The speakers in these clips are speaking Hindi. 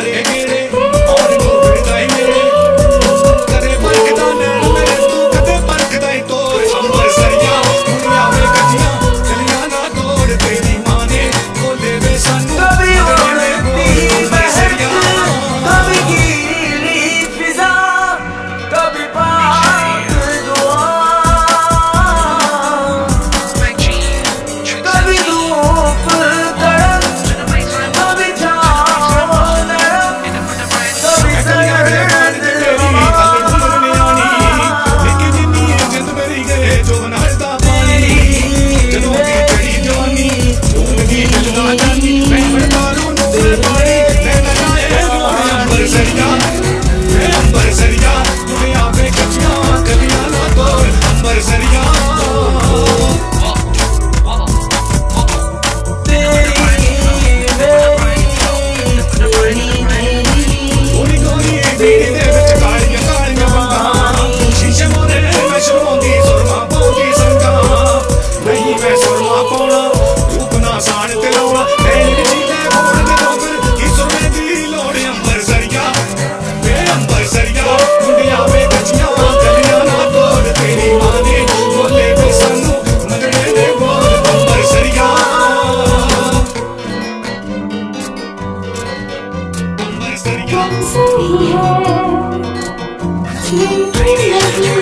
Hare सही है Pretty lovely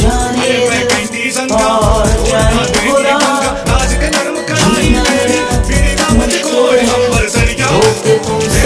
जाने और जाने खुदा